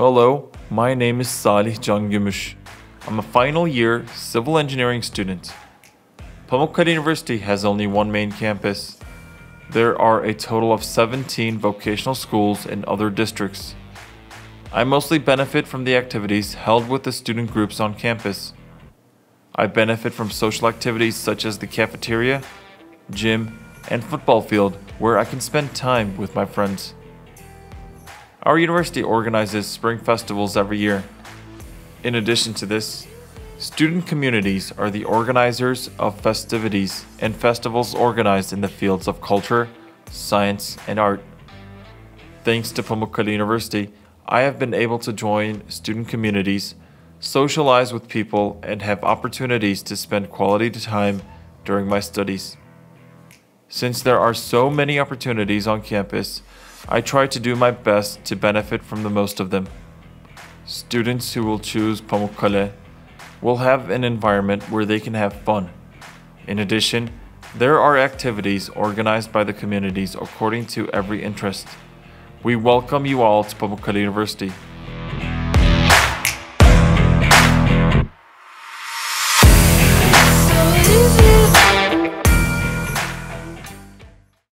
Hello, my name is Salih Can Gümüş. I'm a final year civil engineering student. Pamukkale University has only one main campus. There are a total of 17 vocational schools in other districts. I mostly benefit from the activities held with the student groups on campus. I benefit from social activities such as the cafeteria, gym, and football field where I can spend time with my friends. Our university organizes spring festivals every year. In addition to this, student communities are the organizers of festivities and festivals organized in the fields of culture, science, and art. Thanks to Pamukkale University, I have been able to join student communities, socialize with people, and have opportunities to spend quality time during my studies. Since there are so many opportunities on campus, I try to do my best to benefit from the most of them. Students who will choose Pamukkale will have an environment where they can have fun. In addition, there are activities organized by the communities according to every interest. We welcome you all to Pamukkale University.